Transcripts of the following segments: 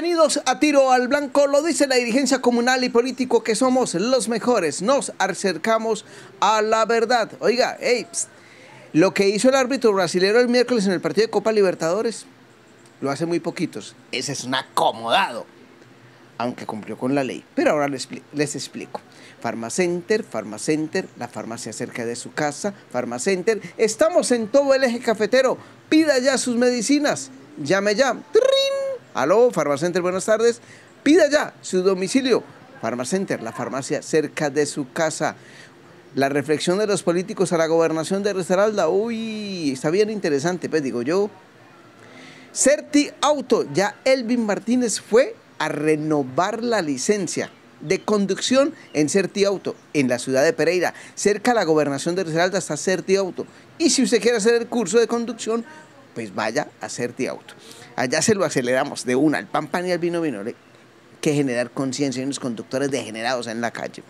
Bienvenidos a Tiro al Blanco, lo dice la dirigencia comunal y político que somos los mejores, nos acercamos a la verdad. Oiga, hey, lo que hizo el árbitro brasileño el miércoles en el partido de Copa Libertadores, lo hace muy poquitos, ese es un acomodado, aunque cumplió con la ley, pero ahora les, les explico. Farmacenter, Farmacenter, la farmacia cerca de su casa, Farmacenter, estamos en todo el eje cafetero, pida ya sus medicinas, llame ya. Aló, Farmacenter, buenas tardes. Pida ya su domicilio. Farmacenter, la farmacia cerca de su casa. La reflexión de los políticos a la gobernación de Resaralda. Uy, está bien interesante, pues digo yo. Certi Auto, ya Elvin Martínez fue a renovar la licencia de conducción en Certi Auto, en la ciudad de Pereira. Cerca a la gobernación de Risaralda está Certi Auto. Y si usted quiere hacer el curso de conducción, pues vaya a Certi Auto. Allá se lo aceleramos de una, al pan pan y al vino vino. Que generar conciencia en los conductores degenerados en la calle.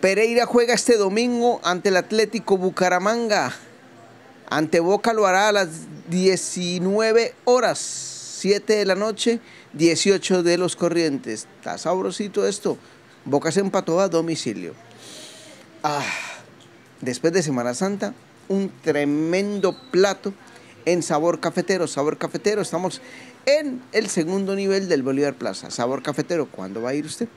Pereira juega este domingo ante el Atlético Bucaramanga. Ante Boca lo hará a las 19 horas, 7 de la noche, 18 de los Corrientes. Está sabrosito esto. Boca se empató a domicilio. Ah, después de Semana Santa, un tremendo plato en Sabor Cafetero. Sabor Cafetero, estamos en el segundo nivel del Bolívar Plaza. Sabor Cafetero, ¿cuándo va a ir usted?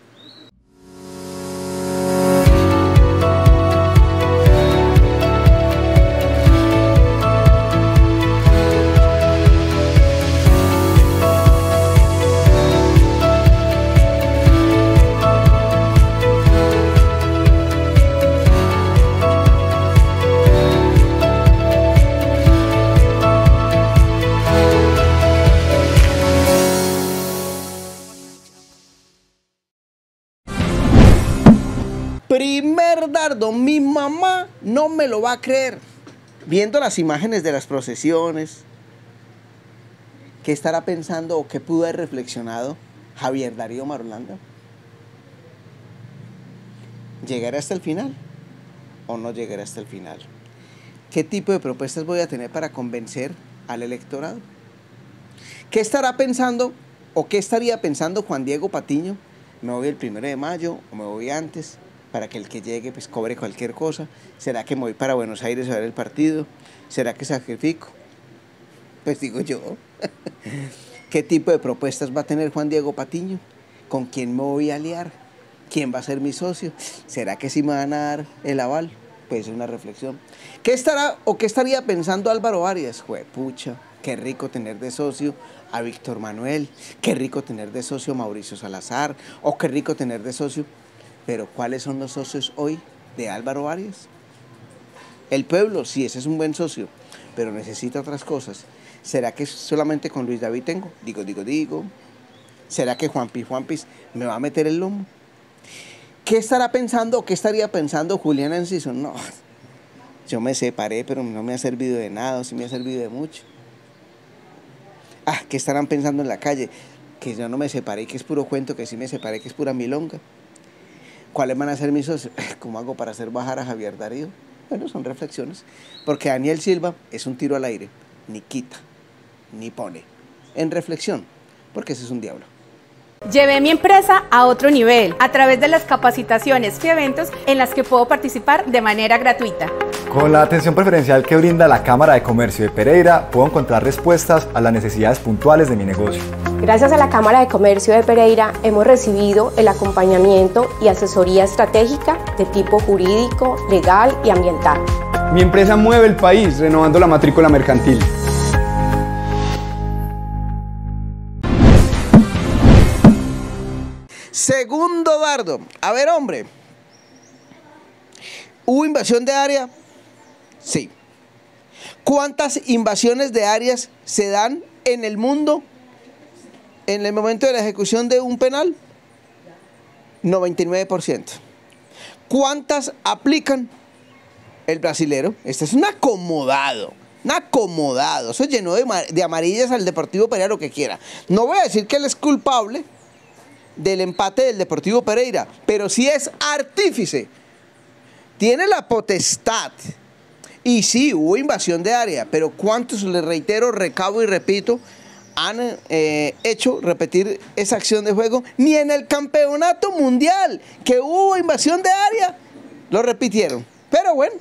Primer dardo, mi mamá no me lo va a creer. Viendo las imágenes de las procesiones, ¿qué estará pensando o qué pudo haber reflexionado Javier Darío Marulanda? ¿Llegaré hasta el final o no llegaré hasta el final? ¿Qué tipo de propuestas voy a tener para convencer al electorado? ¿Qué estará pensando o qué estaría pensando Juan Diego Patiño? ¿Me voy el primero de mayo o me voy antes? Para que el que llegue pues cobre cualquier cosa? ¿Será que me voy para Buenos Aires a ver el partido? ¿Será que sacrifico? Pues digo yo. ¿Qué tipo de propuestas va a tener Juan Diego Patiño? ¿Con quién me voy a aliar? ¿Quién va a ser mi socio? ¿Será que sí me van a dar el aval? Pues es una reflexión. ¿Qué estará o qué estaría pensando Álvaro Arias? pucha, qué rico tener de socio a Víctor Manuel, qué rico tener de socio Mauricio Salazar, o qué rico tener de socio pero ¿cuáles son los socios hoy de Álvaro Arias? El pueblo, sí, ese es un buen socio, pero necesita otras cosas. ¿Será que solamente con Luis David tengo? Digo, digo, digo. ¿Será que Juan Juanpis me va a meter el lomo? ¿Qué estará pensando o qué estaría pensando Julián Enciso? No, yo me separé, pero no me ha servido de nada, sí me ha servido de mucho. Ah, ¿qué estarán pensando en la calle? Que yo no me separé, que es puro cuento, que sí me separé, que es pura milonga. ¿Cuáles van a ser mis socios? ¿Cómo hago para hacer bajar a Javier Darío? Bueno, son reflexiones. Porque Daniel Silva es un tiro al aire. Ni quita, ni pone. En reflexión, porque ese es un diablo. Llevé mi empresa a otro nivel a través de las capacitaciones y eventos en las que puedo participar de manera gratuita. Con la atención preferencial que brinda la Cámara de Comercio de Pereira, puedo encontrar respuestas a las necesidades puntuales de mi negocio. Gracias a la Cámara de Comercio de Pereira hemos recibido el acompañamiento y asesoría estratégica de tipo jurídico, legal y ambiental. Mi empresa mueve el país renovando la matrícula mercantil. Segundo dardo. A ver, hombre. ¿Hubo invasión de área? Sí. ¿Cuántas invasiones de áreas se dan en el mundo en el momento de la ejecución de un penal? 99%. ¿Cuántas aplican? El brasilero. Este es un acomodado. Un acomodado. Eso llenó de, de amarillas al Deportivo Pereira lo que quiera. No voy a decir que él es culpable del empate del Deportivo Pereira, pero sí es artífice. Tiene la potestad. Y sí, hubo invasión de área, pero ¿cuántos, le reitero, recabo y repito, han eh, hecho repetir esa acción de juego, ni en el campeonato mundial, que hubo invasión de área, lo repitieron. Pero bueno,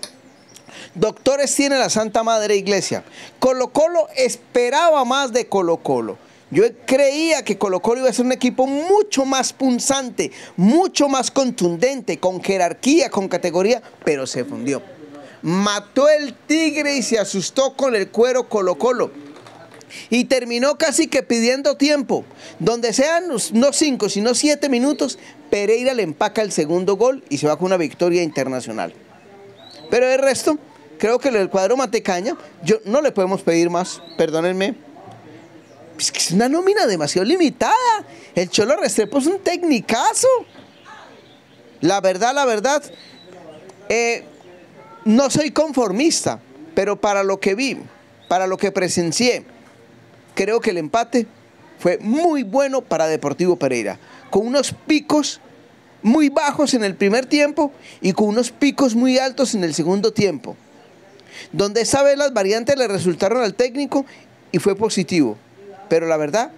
doctores tiene la Santa Madre Iglesia. Colo Colo esperaba más de Colo Colo. Yo creía que Colo Colo iba a ser un equipo mucho más punzante, mucho más contundente, con jerarquía, con categoría, pero se fundió. Mató el tigre y se asustó con el cuero Colo Colo y terminó casi que pidiendo tiempo. Donde sean no cinco, sino siete minutos, Pereira le empaca el segundo gol y se va con una victoria internacional. Pero el resto, creo que el cuadro Matecaña, yo no le podemos pedir más, perdónenme. Es una nómina demasiado limitada. El Cholo Restrepo es un tecnicazo. La verdad, la verdad, eh, no soy conformista, pero para lo que vi, para lo que presencié, creo que el empate fue muy bueno para Deportivo Pereira, con unos picos muy bajos en el primer tiempo y con unos picos muy altos en el segundo tiempo. Donde esa vez las variantes le resultaron al técnico y fue positivo. Pero la verdad,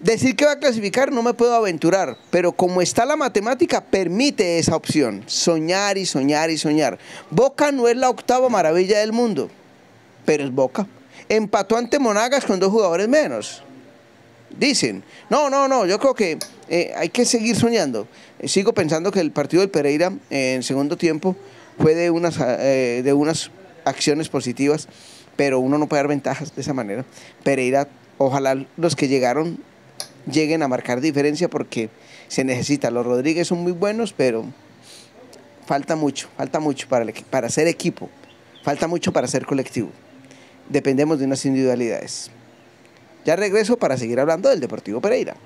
decir que va a clasificar no me puedo aventurar, pero como está la matemática, permite esa opción. Soñar y soñar y soñar. Boca no es la octava maravilla del mundo, pero es Boca empató ante Monagas con dos jugadores menos. Dicen, no, no, no, yo creo que eh, hay que seguir soñando. Eh, sigo pensando que el partido del Pereira en segundo tiempo fue de unas, eh, de unas acciones positivas, pero uno no puede dar ventajas de esa manera. Pereira, ojalá los que llegaron lleguen a marcar diferencia porque se necesita. Los Rodríguez son muy buenos, pero falta mucho, falta mucho para, para ser equipo, falta mucho para ser colectivo dependemos de unas individualidades. Ya regreso para seguir hablando del Deportivo Pereira.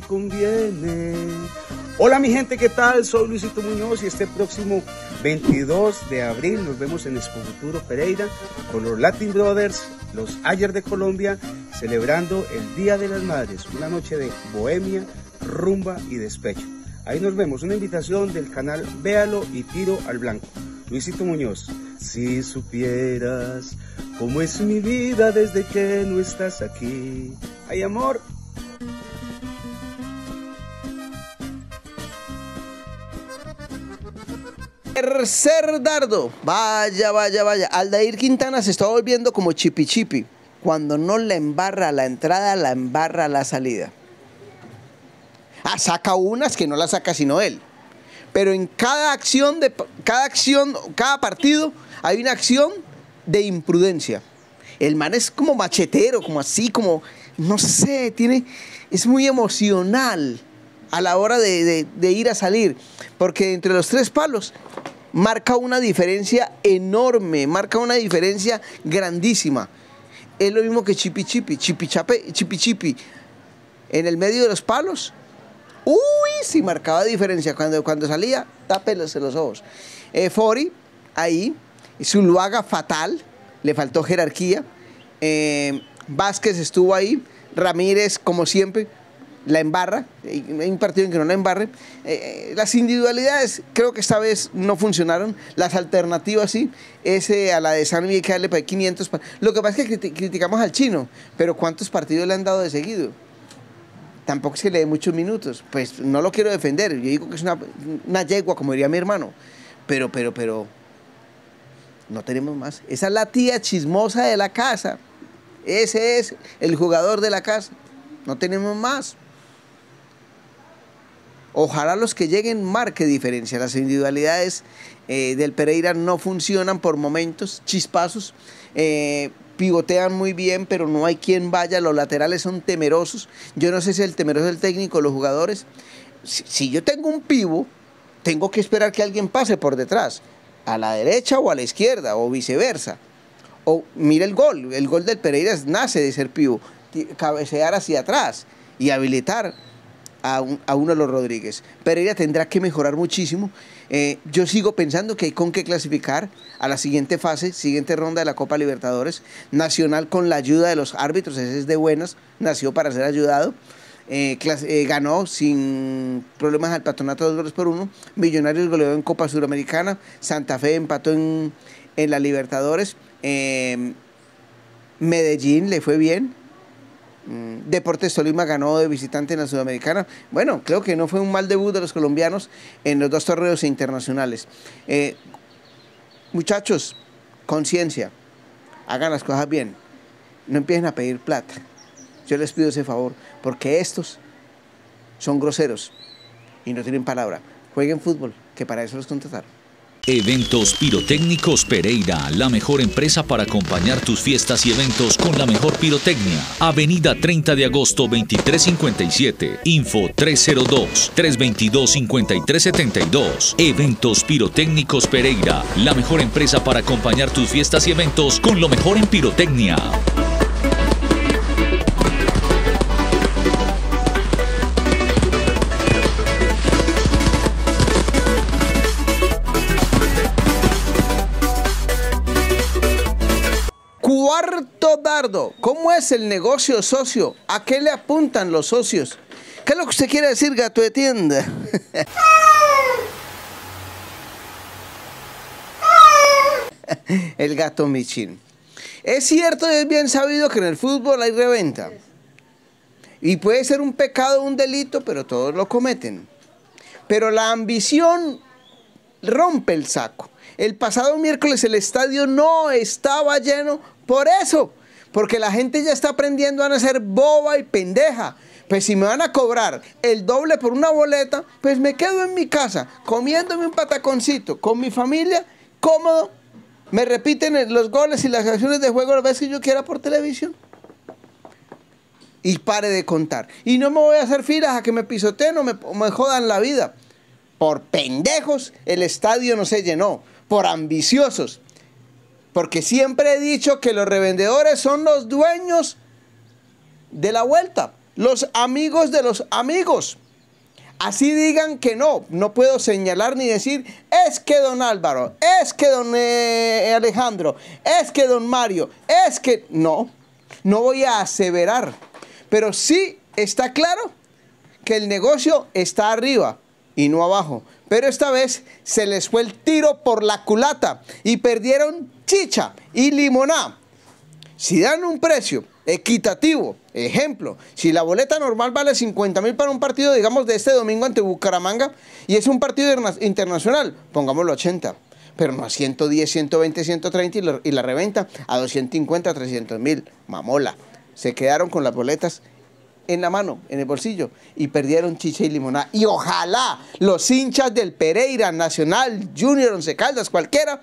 Conviene. Hola mi gente, ¿qué tal? Soy Luisito Muñoz y este próximo 22 de abril nos vemos en Expo Futuro Pereira con los Latin Brothers, los Ayer de Colombia, celebrando el Día de las Madres, una noche de bohemia, rumba y despecho. Ahí nos vemos, una invitación del canal Véalo y Tiro al Blanco. Luisito Muñoz, si supieras cómo es mi vida desde que no estás aquí. Hay amor, Tercer dardo. Vaya, vaya, vaya. Aldair Quintana se está volviendo como chipi chipi. Cuando no le embarra la entrada, la embarra la salida. Ah, saca unas que no las saca sino él. Pero en cada acción, de, cada acción, cada partido, hay una acción de imprudencia. El man es como machetero, como así, como, no sé, tiene, es muy emocional a la hora de, ir a salir, porque entre los tres palos marca una diferencia enorme, marca una diferencia grandísima. Es lo mismo que chipi chipi, chipi chape, chipi chipi. En el medio de los palos, uy, sí marcaba diferencia. Cuando, cuando salía, tápelos los ojos. Eh, Fori, ahí, Zuluaga fatal, le faltó jerarquía. Eh, Vázquez estuvo ahí, Ramírez, como siempre, la embarra, hay un partido en que no la embarre. Eh, eh, las individualidades creo que esta vez no funcionaron, las alternativas sí, ese a la de San Miguel que darle para 500. Lo que pasa es que criticamos al chino, pero ¿cuántos partidos le han dado de seguido? Tampoco es que le dé muchos minutos, pues no lo quiero defender, yo digo que es una, una yegua, como diría mi hermano, pero, pero, pero, no tenemos más. Esa es la tía chismosa de la casa, ese es el jugador de la casa, no tenemos más. Ojalá los que lleguen marque diferencia. Las individualidades eh, del Pereira no funcionan por momentos, chispazos. Eh, pivotean muy bien, pero no hay quien vaya. Los laterales son temerosos. Yo no sé si el temeroso es el técnico, los jugadores. Si, yo tengo un pivo, tengo que esperar que alguien pase por detrás. a la derecha o a la izquierda o viceversa. O mire el gol, el gol del Pereira nace de ser pivo, cabecear hacia atrás y habilitar a, uno de los Rodríguez. Pereira tendrá que mejorar muchísimo. Eh, yo sigo pensando que hay con qué clasificar a la siguiente fase, siguiente ronda de la Copa Libertadores. Nacional con la ayuda de los árbitros, ese es de buenas, nació para ser ayudado. Eh, eh, ganó sin problemas al patronato dos goles por uno. Millonarios goleó en Copa Suramericana. Santa Fe empató en, en la Libertadores. Medellín le fue bien. Mm, Deportes Tolima ganó de visitante en la Sudamericana. Bueno, creo que no fue un mal debut de los colombianos en los dos torneos internacionales. Eh, muchachos, conciencia, hagan las cosas bien. No empiecen a pedir plata. Yo les pido ese favor, porque estos son groseros y no tienen palabra. Jueguen fútbol, que para eso los contrataron. Eventos Pirotécnicos Pereira, la mejor empresa para acompañar tus fiestas y eventos con la mejor pirotecnia. Avenida 30 de agosto 2357, Info 302-322-5372. Eventos Pirotécnicos Pereira, la mejor empresa para acompañar tus fiestas y eventos con lo mejor en pirotecnia. Dardo, ¿cómo es el negocio socio? ¿A qué le apuntan los socios? ¿Qué es lo que usted quiere decir, gato de tienda? el gato Michin. Es cierto y es bien sabido que en el fútbol hay reventa. Y puede ser un pecado, un delito, pero todos lo cometen. Pero la ambición rompe el saco. El pasado miércoles el estadio no estaba lleno por eso, porque la gente ya está aprendiendo a ser boba y pendeja. Pues si me van a cobrar el doble por una boleta, pues me quedo en mi casa comiéndome un pataconcito con mi familia, cómodo. Me repiten los goles y las acciones de juego las veces que yo quiera por televisión. Y pare de contar. Y no me voy a hacer filas a que me pisoteen o me, o me jodan la vida. Por pendejos el estadio no se llenó. Por ambiciosos. Porque siempre he dicho que los revendedores son los dueños de la vuelta, los amigos de los amigos. Así digan que no, no puedo señalar ni decir, es que don Álvaro, es que don eh, Alejandro, es que don Mario, es que no, no voy a aseverar. Pero sí está claro que el negocio está arriba y no abajo. Pero esta vez se les fue el tiro por la culata y perdieron chicha y limoná. Si dan un precio equitativo, ejemplo, si la boleta normal vale 50 mil para un partido, digamos, de este domingo ante Bucaramanga, y es un partido internacional, pongámoslo 80, pero no a 110, 120, 130 y la, y la reventa a 250, 300 mil, mamola. Se quedaron con las boletas en la mano, en el bolsillo, y perdieron chicha y limonada. Y ojalá los hinchas del Pereira, Nacional, Junior, Once Caldas, cualquiera,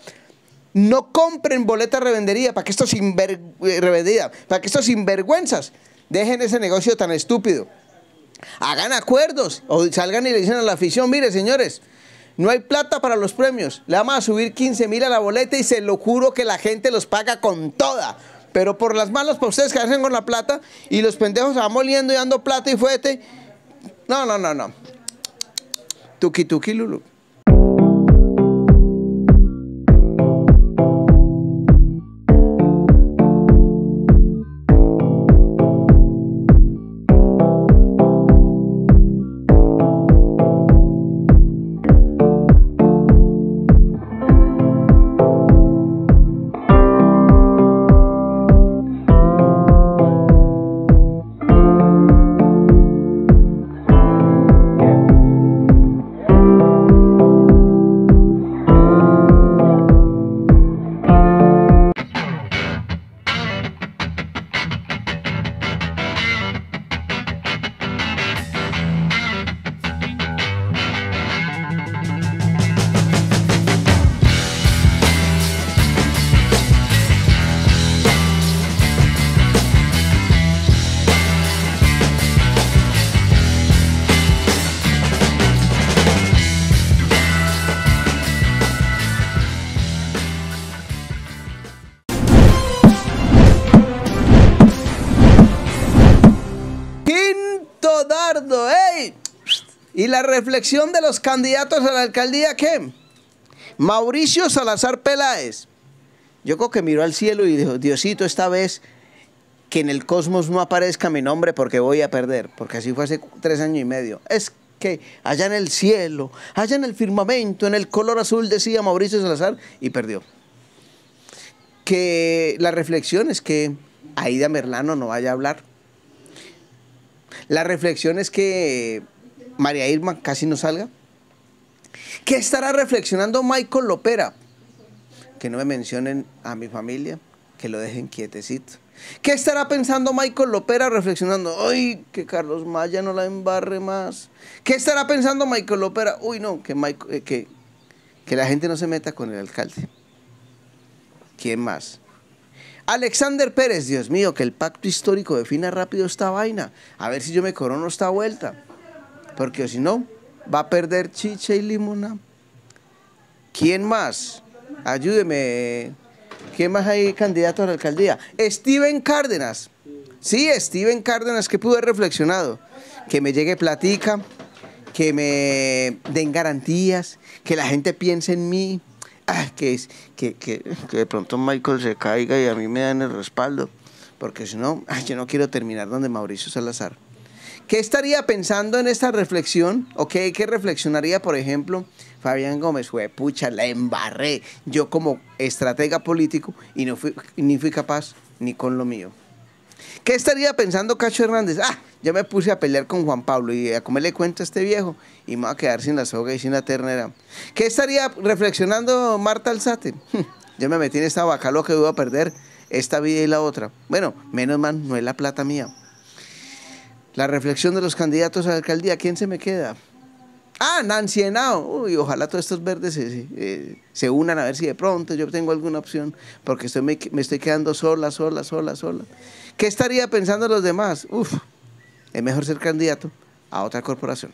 no compren boleta revendería para que estos sinver... Eh, para que estos sinvergüenzas dejen ese negocio tan estúpido. Hagan acuerdos o salgan y le dicen a la afición, mire señores, no hay plata para los premios, le vamos a subir 15 mil a la boleta y se lo juro que la gente los paga con toda. Pero por las manos para ustedes que hacen con la plata y los pendejos van moliendo y dando plata y fuete. No, no, no, no. Tuki tuki lulu. Y la reflexión de los candidatos a la alcaldía, ¿qué? Mauricio Salazar Peláez. Yo creo que miró al cielo y dijo, Diosito, esta vez que en el cosmos no aparezca mi nombre porque voy a perder, porque así fue hace tres años y medio. Es que allá en el cielo, allá en el firmamento, en el color azul decía Mauricio Salazar y perdió. Que la reflexión es que Aida Merlano no vaya a hablar. La reflexión es que María Irma casi no salga. ¿Qué estará reflexionando Michael Lopera? Que no me mencionen a mi familia, que lo dejen quietecito. ¿Qué estará pensando Michael Lopera reflexionando? ¡Ay, que Carlos Maya no la embarre más! ¿Qué estará pensando Michael Lopera? Uy, no, que, eh, que, que la gente no se meta con el alcalde. ¿Quién más? Alexander Pérez, Dios mío, que el pacto histórico defina rápido esta vaina. A ver si yo me corono esta vuelta. Porque si no, va a perder chicha y limona. ¿Quién más? Ayúdeme. ¿Quién más hay candidato a la alcaldía? Steven Cárdenas. Sí, Steven Cárdenas, que pudo haber reflexionado. Que me llegue platica, que me den garantías, que la gente piense en mí. Ah, que, de pronto Michael se caiga y a mí me dan el respaldo. Porque si no, yo no quiero terminar donde Mauricio Salazar. ¿Qué estaría pensando en esta reflexión? ¿O qué, reflexionaría, por ejemplo, Fabián Gómez? Fue, pucha, la embarré yo como estratega político y no fui, ni fui capaz ni con lo mío. ¿Qué estaría pensando Cacho Hernández? Ah, ya me puse a pelear con Juan Pablo y a comerle cuenta a este viejo y me voy a quedar sin la soga y sin la ternera. ¿Qué estaría reflexionando Marta Alzate? Yo me metí en esta vaca lo que voy a perder esta vida y la otra. Bueno, menos mal, no es la plata mía. La reflexión de los candidatos a la alcaldía, ¿quién se me queda? Ah, Nancy Henao. Uy, ojalá todos estos verdes se, se, unan a ver si de pronto yo tengo alguna opción, porque estoy, me, me, estoy quedando sola, sola, sola, sola. ¿Qué estaría pensando los demás? Uf, es mejor ser candidato a otra corporación.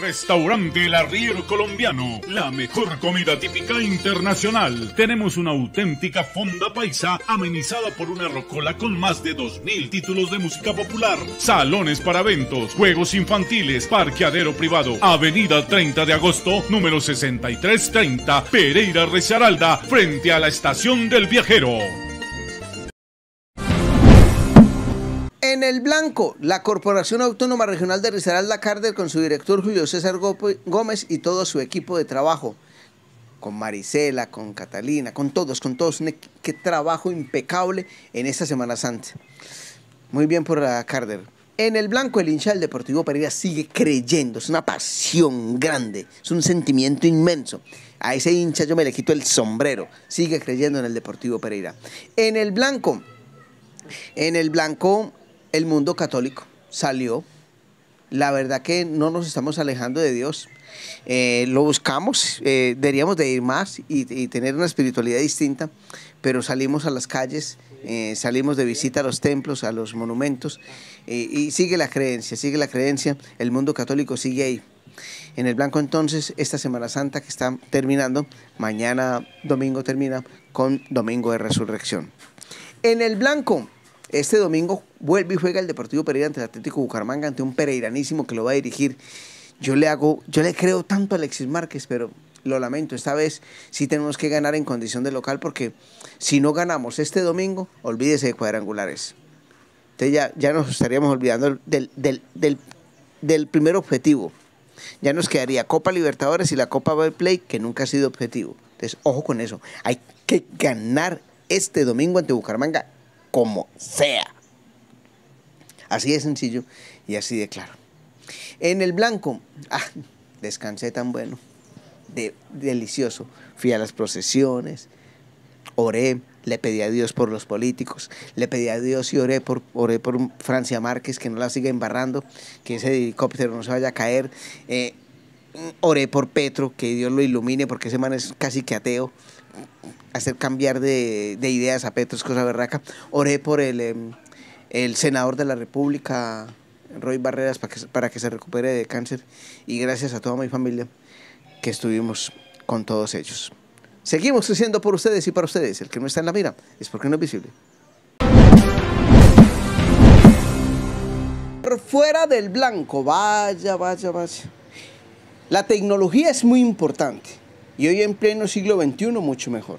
Restaurante El Arriero Colombiano, la mejor comida típica internacional. Tenemos una auténtica fonda paisa amenizada por una rocola con más de 2.000 títulos de música popular, salones para eventos, juegos infantiles, parqueadero privado, Avenida 30 de agosto, número 6330, Pereira Resaralda, frente a la estación del viajero. En el blanco, la Corporación Autónoma Regional de Risaralda Cárder con su director Julio César Gómez y todo su equipo de trabajo. Con Marisela, con Catalina, con todos, con todos. Qué trabajo impecable en esta Semana Santa. Muy bien por la Cárder. En el blanco, el hincha del Deportivo Pereira sigue creyendo. Es una pasión grande. Es un sentimiento inmenso. A ese hincha yo me le quito el sombrero. Sigue creyendo en el Deportivo Pereira. En el blanco, en el blanco, el mundo católico salió. La verdad que no nos estamos alejando de Dios. Eh, lo buscamos, eh, deberíamos de ir más y, tener una espiritualidad distinta, pero salimos a las calles, eh, salimos de visita a los templos, a los monumentos, y sigue la creencia, sigue la creencia, el mundo católico sigue ahí. En el blanco entonces, esta Semana Santa que está terminando, mañana domingo termina con Domingo de Resurrección. En el blanco, este domingo vuelve y juega el Deportivo Pereira ante el Atlético Bucaramanga ante un pereiranísimo que lo va a dirigir. Yo le hago, yo le creo tanto a Alexis Márquez, pero lo lamento, esta vez sí tenemos que ganar en condición de local porque si no ganamos este domingo, olvídese de cuadrangulares. Entonces ya, ya nos estaríamos olvidando del, del, del, primer objetivo. Ya nos quedaría Copa Libertadores y la Copa Play, que nunca ha sido objetivo. Entonces, ojo con eso. Hay que ganar este domingo ante Bucaramanga como sea. Así de sencillo y así de claro. En el blanco, ah, descansé tan bueno, de, delicioso. Fui a las procesiones, oré, le pedí a Dios por los políticos, le pedí a Dios y oré por, oré por Francia Márquez, que no la siga embarrando, que ese helicóptero no se vaya a caer. Eh, oré por Petro, que Dios lo ilumine, porque ese man es casi que ateo hacer cambiar de, ideas a Petro es cosa berraca. Oré por el, em, el senador de la República, Roy Barreras, para que, para que se recupere de cáncer. Y gracias a toda mi familia que estuvimos con todos ellos. Seguimos creciendo por ustedes y para ustedes. El que no está en la mira es porque no es visible. por fuera del blanco. Vaya, vaya, vaya. La tecnología es muy importante y hoy en pleno siglo XXI mucho mejor.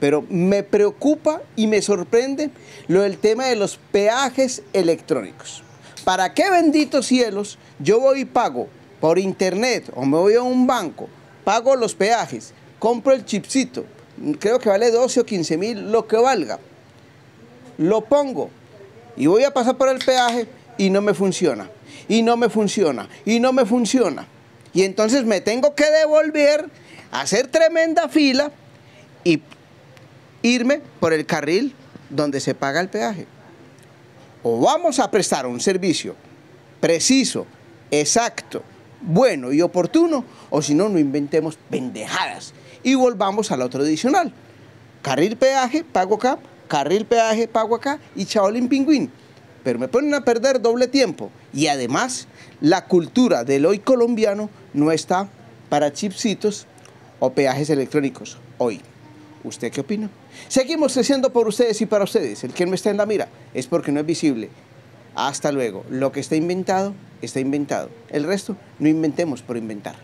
Pero me preocupa y me sorprende lo del tema de los peajes electrónicos. ¿Para qué benditos cielos yo voy y pago por internet o me voy a un banco, pago los peajes, compro el chipcito, creo que vale 12 o 15 mil, lo que valga, lo pongo y voy a pasar por el peaje y no me funciona, y no me funciona, y no me funciona. Y entonces me tengo que devolver, hacer tremenda fila irme por el carril donde se paga el peaje. O vamos a prestar un servicio preciso, exacto, bueno y oportuno, o si no, no inventemos pendejadas y volvamos al otro adicional. Carril peaje, pago acá, carril peaje, pago acá y chaolín pingüín. Pero me ponen a perder doble tiempo. Y además, la cultura del hoy colombiano no está para chipsitos o peajes electrónicos hoy. ¿Usted qué opina? Seguimos creciendo por ustedes y para ustedes. El que no está en la mira es porque no es visible. Hasta luego. Lo que está inventado, está inventado. El resto, no inventemos por inventar.